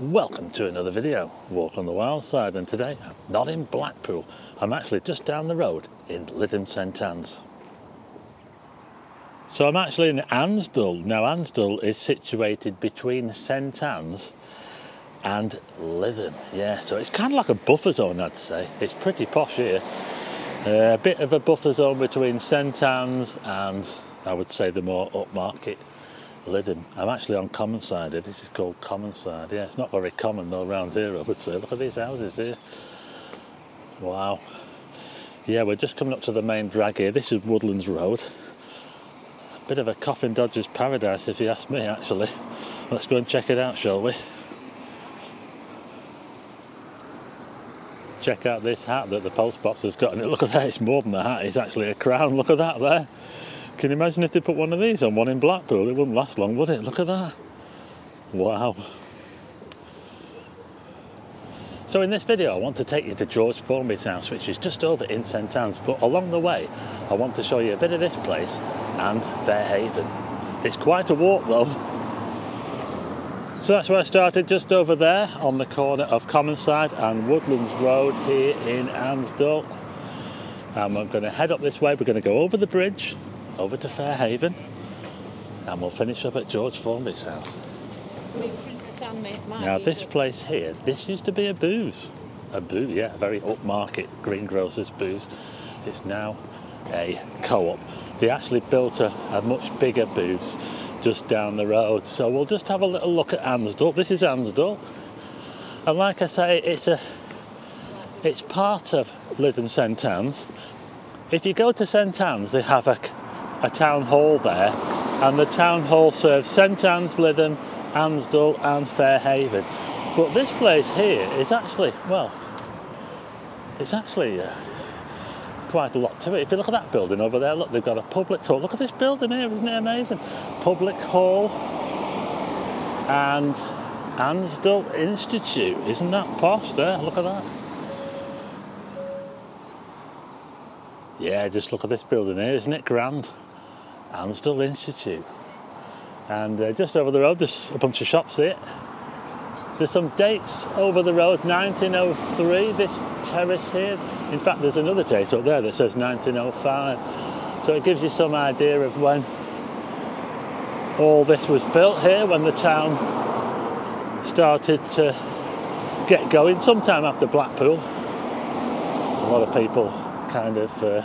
Welcome to another video, Walk on the Wild Side, and today I'm not in Blackpool, I'm actually just down the road in Lytham St Anne's. So I'm actually in Ansdell. Now Ansdell is situated between St Anne's and Lytham, yeah, so it's kind of like a buffer zone I'd say. It's pretty posh here. Uh, a bit of a buffer zone between St Anne's and I would say the more upmarket Lytham. I'm actually on Common Side here. This is called Common Side. Yeah, it's not very common though around here, I would say. Look at these houses here. Wow. Yeah, we're just coming up to the main drag here. This is Woodlands Road. A bit of a coffin dodger's paradise, if you ask me, actually. Let's go and check it out, shall we? Check out this hat that the post box has got. And look at that, it's more than a hat, it's actually a crown. Look at that there. Can you imagine if they put one of these on one in Blackpool? It wouldn't last long, would it? Look at that. Wow. So in this video I want to take you to George Formby's house which is just over in St Anne's but along the way I want to show you a bit of this place and Fairhaven. It's quite a walk though. So that's where I started just over there on the corner of Commonside and Woodlands Road here in Ansdell. And we're going to head up this way, we're going to go over the bridge over to Fairhaven and we'll finish up at George Formby's house. Now this place here, this used to be a Booths. A Booths, yeah, a very upmarket greengrocers Booths. It's now a co-op. They actually built a, a much bigger Booths just down the road. So we'll just have a little look at Ansdell. This is Ansdell. And like I say, it's a it's part of Lytham St Anne's. If you go to St Anne's, they have a a town hall there, and the town hall serves St Anne's, Lytham, Ansdell, and Fairhaven. But this place here is actually, well, it's actually uh, quite a lot to it. If you look at that building over there, look, they've got a public hall. Look at this building here, isn't it amazing? Public hall and Ansdell Institute. Isn't that posh there? Look at that. Yeah, just look at this building here, isn't it grand? Ansdell Institute. And uh, just over the road, there's a bunch of shops here. There's some dates over the road, 1903, this terrace here. In fact, there's another date up there that says 1905. So it gives you some idea of when all this was built here, when the town started to get going, sometime after Blackpool. A lot of people kind of uh,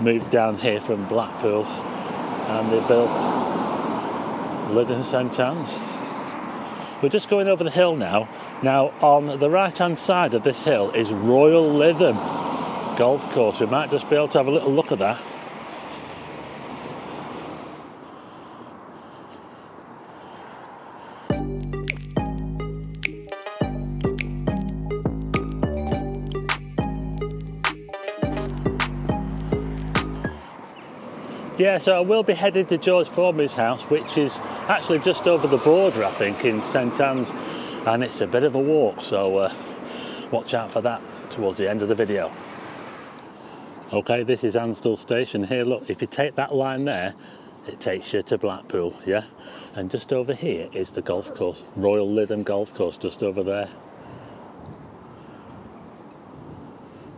moved down here from Blackpool and they built Lytham St Anne's. We're just going over the hill now. Now on the right hand side of this hill is Royal Lytham Golf Course. We might just be able to have a little look at that. Yeah, so I will be heading to George Formby's house, which is actually just over the border, I think, in St Anne's, and it's a bit of a walk, so uh, watch out for that towards the end of the video. Okay, this is Ansdell Station. Here, look, if you take that line there, it takes you to Blackpool, yeah? And just over here is the golf course, Royal Lytham Golf Course, just over there.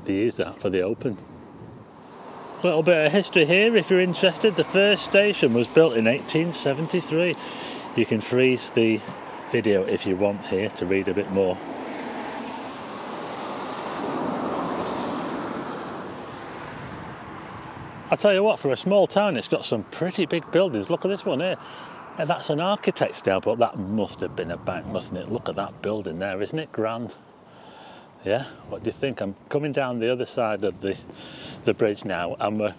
They use that for the Open little bit of history here if you're interested. The first station was built in 1873. You can freeze the video if you want here to read a bit more. I tell you what, for a small town, it's got some pretty big buildings. Look at this one here. And that's an architect's style, but that must have been a bank, mustn't it? Look at that building there, isn't it grand? Yeah, what do you think? I'm coming down the other side of the, the bridge now and we're,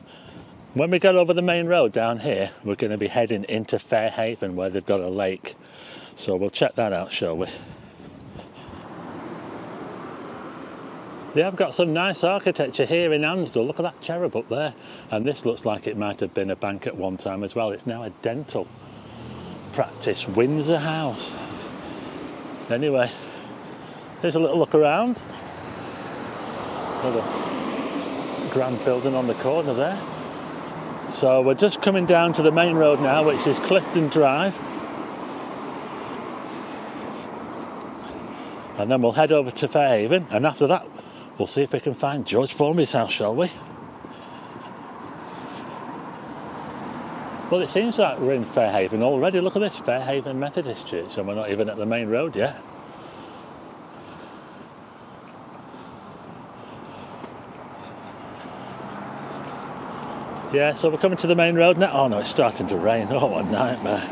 when we get over the main road down here, we're going to be heading into Fairhaven where they've got a lake. So we'll check that out, shall we? They have got some nice architecture here in Ansdell. Look at that cherub up there. And this looks like it might have been a bank at one time as well. It's now a dental practice, Windsor House. Anyway, Here's a little look around. Another grand building on the corner there. So we're just coming down to the main road now, which is Clifton Drive. and then we'll head over to Fairhaven, and after that, we'll see if we can find George Formby's house, shall we? Well, it seems like we're in Fairhaven already. Look at this Fairhaven Methodist Church, and we're not even at the main road yet. Yeah, so we're coming to the main road now. Oh no, it's starting to rain. Oh, what a nightmare.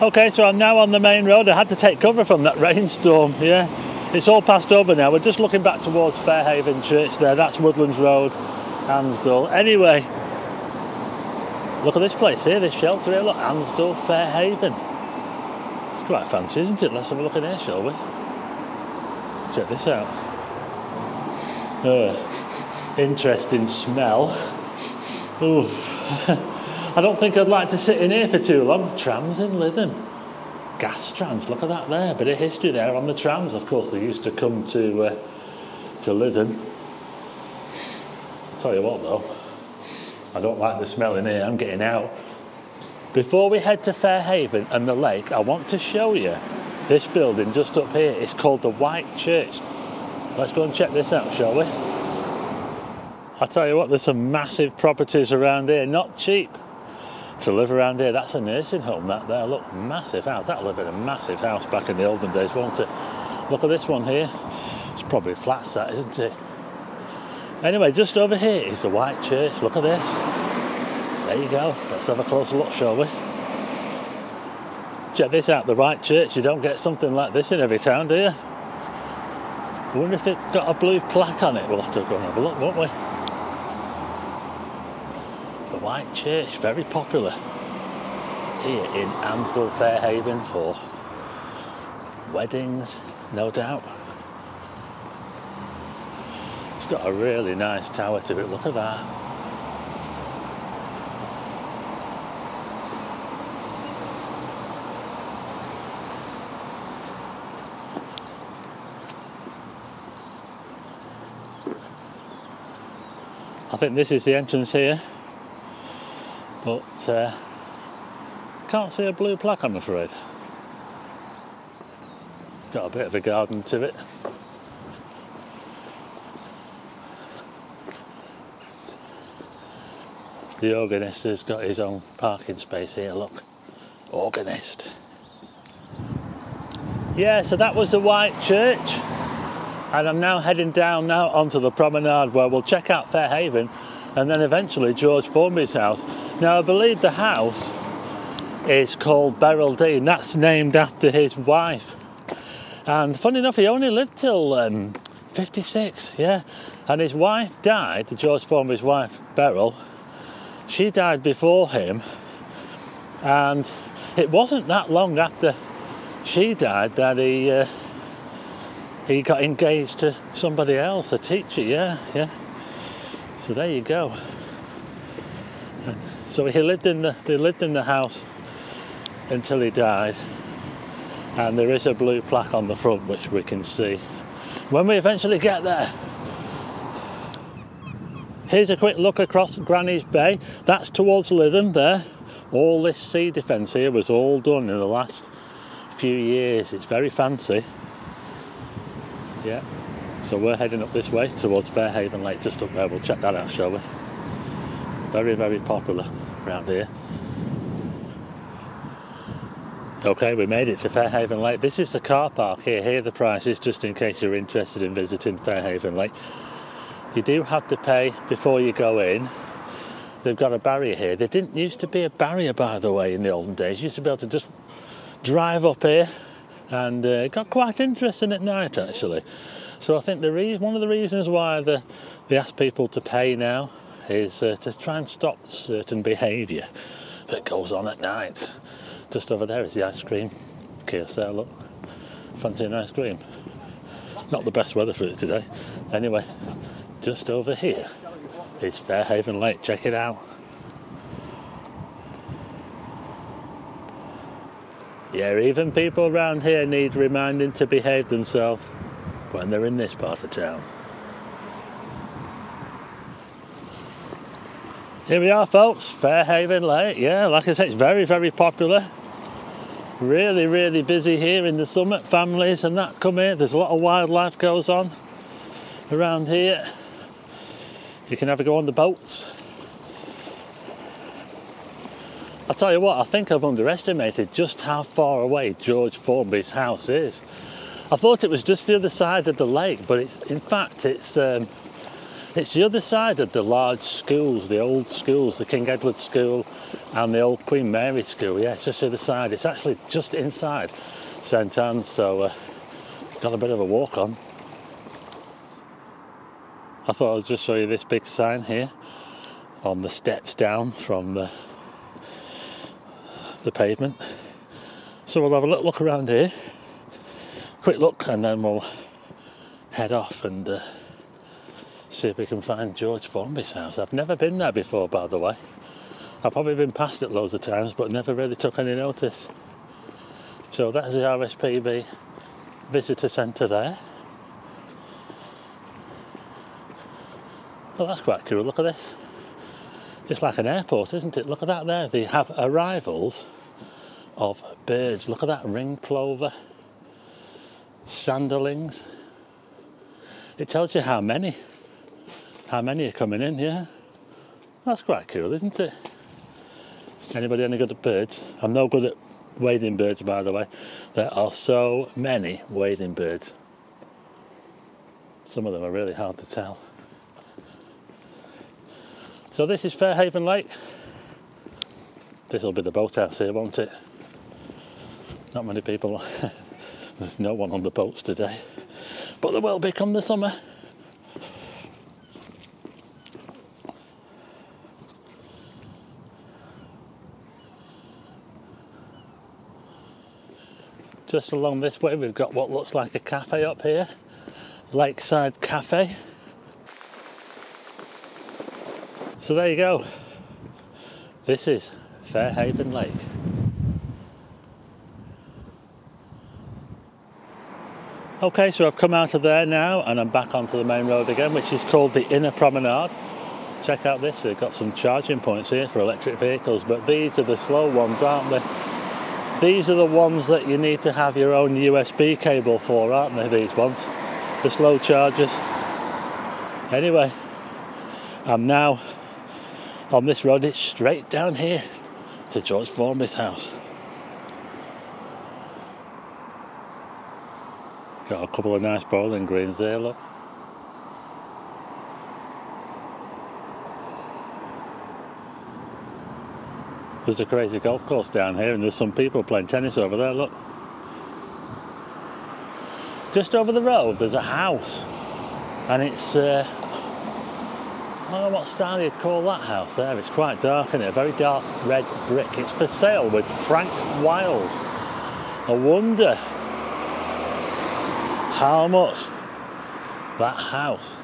Okay, so I'm now on the main road. I had to take cover from that rainstorm. Yeah, it's all passed over now. We're just looking back towards Fairhaven Church there. That's Woodlands Road, Ansdell. Anyway, look at this place here, this shelter here. Look, Ansdell, Fairhaven. It's quite fancy, isn't it? Let's have a look in here, shall we? Check this out. Uh, interesting smell. Oof. I don't think I'd like to sit in here for too long. Trams in Lytham. Gas trams, look at that there. Bit of history there on the trams. Of course, they used to come to uh, to Lytham. Tell you what though, I don't like the smell in here. I'm getting out. Before we head to Fairhaven and the lake, I want to show you this building just up here. It's called the White Church. Let's go and check this out, shall we? I tell you what, there's some massive properties around here, not cheap to live around here. That's a nursing home, that there. Look, massive house. That'll have been a massive house back in the olden days, won't it? Look at this one here. It's probably a flats, that, isn't it? Anyway, just over here is the White Church. Look at this. There you go. Let's have a closer look, shall we? Check this out, the White Church. You don't get something like this in every town, do you? I wonder if it's got a blue plaque on it. We'll have to go and have a look, won't we? White Church, very popular here in Ansdell Fairhaven for weddings, no doubt. It's got a really nice tower to it, look at that. I think this is the entrance here but uh, can't see a blue plaque I'm afraid. Got a bit of a garden to it. The organist has got his own parking space here, look. Organist. Yeah, so that was the White Church. And I'm now heading down now onto the promenade where we'll check out Fairhaven and then eventually George Formby's house. Now, I believe the house is called Beryldene. That's named after his wife. And funny enough, he only lived till um, 56, yeah. And his wife died, George Formby's wife, Beryl. She died before him. And it wasn't that long after she died that he uh, he got engaged to somebody else, a teacher, yeah, yeah. So there you go. So he lived in the they lived in the house until he died. And there is a blue plaque on the front which we can see. When we eventually get there. Here's a quick look across Granny's Bay. That's towards Lytham there. All this sea defence here was all done in the last few years. It's very fancy. Yeah. So we're heading up this way towards Fairhaven Lake, just up there. We'll check that out, shall we? Very, very popular around here. Okay, we made it to Fairhaven Lake. This is the car park here. Here the prices, just in case you're interested in visiting Fairhaven Lake. You do have to pay before you go in. They've got a barrier here. There didn't used to be a barrier, by the way, in the olden days. You used to be able to just drive up here and uh, it got quite interesting at night, actually. So I think the re- one of the reasons why the, they ask people to pay now is uh, to try and stop certain behaviour that goes on at night. Just over there is the ice cream kiosk look. Fancy an ice cream. Not the best weather for it today. Anyway, just over here is Fairhaven Lake. Check it out. Yeah, even people around here need reminding to behave themselves when they're in this part of town. Here we are folks, Fairhaven Lake. Yeah, like I said, it's very, very popular. Really, really busy here in the summer. Families and that come here. There's a lot of wildlife goes on around here. You can have a go on the boats. I'll tell you what, I think I've underestimated just how far away George Formby's house is. I thought it was just the other side of the lake, but it's in fact it's um, it's the other side of the large schools, the old schools, the King Edward School and the old Queen Mary School. Yeah, it's just the other side. It's actually just inside St Anne's, so uh, got a bit of a walk on. I thought I'd just show you this big sign here on the steps down from the the pavement. So we'll have a little look around here, quick look, and then we'll head off and uh, see if we can find George Formby's house. I've never been there before, by the way. I've probably been past it loads of times, but never really took any notice. So that's the RSPB visitor centre there. Well, that's quite cool. Look at this. It's like an airport, isn't it? Look at that there. They have arrivals of birds. Look at that ring plover, sanderlings. It tells you how many, how many are coming in, yeah? That's quite cool, isn't it? Anybody any good at birds? I'm no good at wading birds, by the way. There are so many wading birds. Some of them are really hard to tell. So this is Fairhaven Lake. This will be the boathouse here, won't it? Not many people, there's no one on the boats today, but there will be come the summer. Just along this way, we've got what looks like a cafe up here, Lakeside Cafe. So there you go. This is Fairhaven Lake. Okay, so I've come out of there now and I'm back onto the main road again, which is called the Inner Promenade. Check out this, we've got some charging points here for electric vehicles, but these are the slow ones, aren't they? These are the ones that you need to have your own USB cable for, aren't they, these ones? The slow chargers. Anyway, I'm now on this road, it's straight down here to George Formby's house. Got a couple of nice bowling greens there, look. There's a crazy golf course down here and there's some people playing tennis over there, look. Just over the road there's a house and it's, uh, I don't know what style you'd call that house there, it's quite dark in it, a very dark red brick. It's for sale with Frank Wiles. I wonder how much that house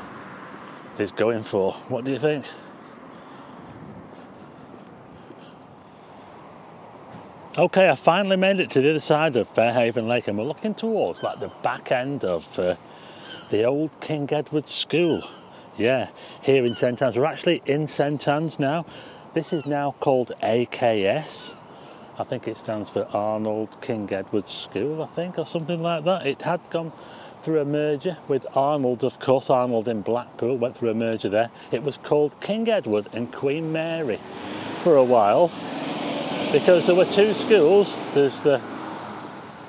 is going for. What do you think? Okay, I finally made it to the other side of Fairhaven Lake and we're looking towards like the back end of uh, the old King Edward School. Yeah, here in St Anne's. We're actually in St Anne's now. This is now called AKS. I think it stands for Arnold King Edward School, I think, or something like that. It had gone through a merger with Arnold, of course, Arnold in Blackpool went through a merger there. It was called King Edward and Queen Mary for a while because there were two schools. There's the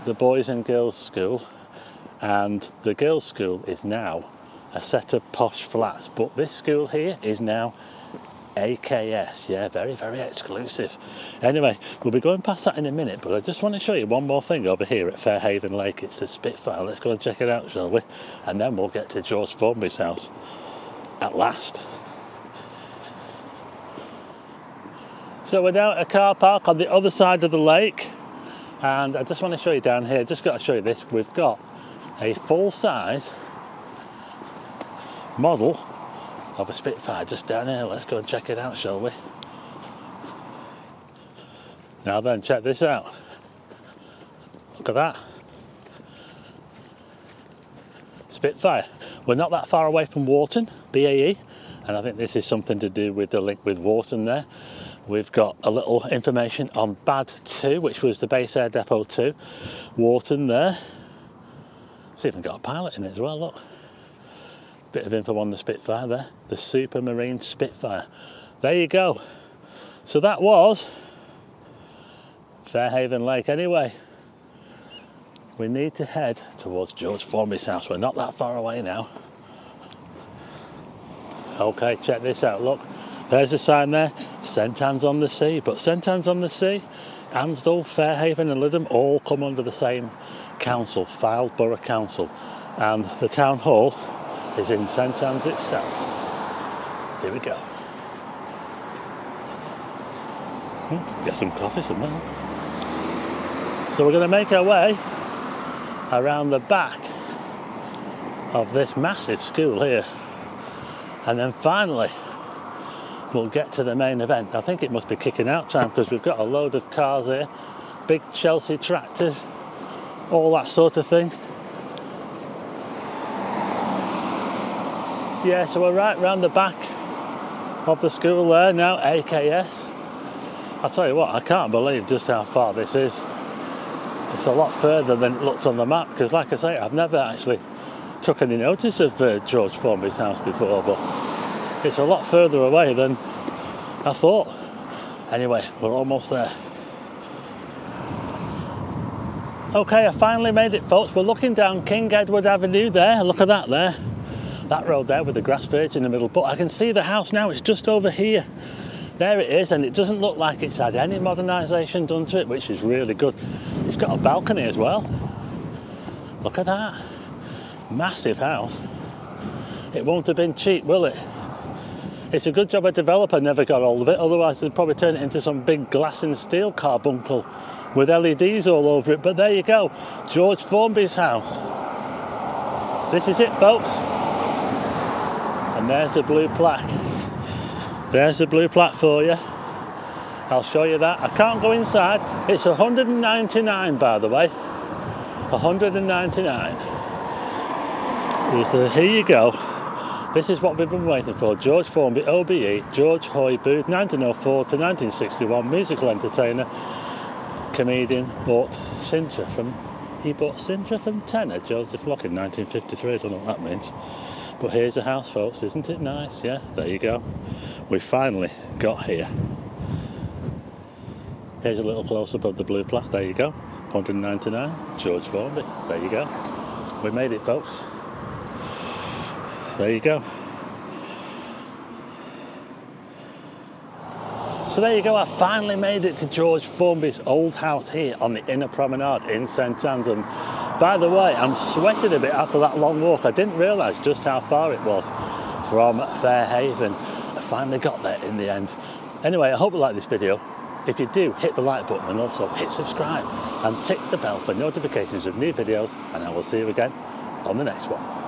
the boys and girls school and the girls school is now a set of posh flats but this school here is now AKS, yeah, very, very exclusive. Anyway, we'll be going past that in a minute, but I just want to show you one more thing over here at Fairhaven Lake. It's the Spitfire. Let's go and check it out, shall we? And then we'll get to George Formby's house at last. So we're now at a car park on the other side of the lake, and I just want to show you down here, just got to show you this. We've got a full size model of a Spitfire just down here. Let's go and check it out, shall we? Now then, check this out. Look at that. Spitfire. We're not that far away from Warton, BAE, and I think this is something to do with the link with Warton there. We've got a little information on BAD 2, which was the Base Air Depot 2. Warton there. It's even got a pilot in it as well, look. Bit of info on the Spitfire there. The Supermarine Spitfire. There you go. So that was Fairhaven Lake anyway. We need to head towards George Formby's house. We're not that far away now. Okay, check this out. Look, there's a sign there. St Anne's on the Sea. But St Anne's on the Sea, Ansdell, Fairhaven, and Lytham all come under the same council, Fylde Borough Council. And the town hall is in St Anne's itself. Here we go. Hmm, get some coffee somewhere. So we're going to make our way around the back of this massive school here. And then finally, we'll get to the main event. I think it must be kicking out time because we've got a load of cars here, big Chelsea tractors, all that sort of thing. Yeah, so we're right round the back of the school there now, AKS. I'll tell you what, I can't believe just how far this is. It's a lot further than it looks on the map because, like I say, I've never actually took any notice of uh, George Formby's house before, but it's a lot further away than I thought. Anyway, we're almost there. Okay, I finally made it, folks. We're looking down King Edward Avenue there. Look at that there. That road there with the grass verge in the middle. But I can see the house now. It's just over here. There it is, and it doesn't look like it's had any modernisation done to it, which is really good. It's got a balcony as well. Look at that massive house. It won't have been cheap, will it? It's a good job a developer never got hold of it, otherwise they'd probably turn it into some big glass and steel carbuncle with LEDs all over it. But there you go, George Formby's house. This is it, folks. And there's the blue plaque. There's the blue plaque for you. I'll show you that. I can't go inside. It's 199, by the way. 199 here you go. This is what we've been waiting for. George Formby, OBE, George Hoy Booth, 1904 to 1961, musical entertainer, comedian, bought Sintra from, he bought Sintra from Tenor, Josef Locke in 1953, I don't know what that means. But here's the house, folks, isn't it nice? Yeah, there you go. We finally got here. Here's a little close-up of the blue plaque, there you go. 199, George Formby, there you go. We made it, folks there you go. So there you go, I finally made it to George Formby's old house here on the inner promenade in St Anne's. And by the way, I'm sweating a bit after that long walk. I didn't realise just how far it was from Fairhaven. I finally got there in the end. Anyway, I hope you like this video. If you do, hit the like button and also hit subscribe and tick the bell for notifications of new videos and I will see you again on the next one.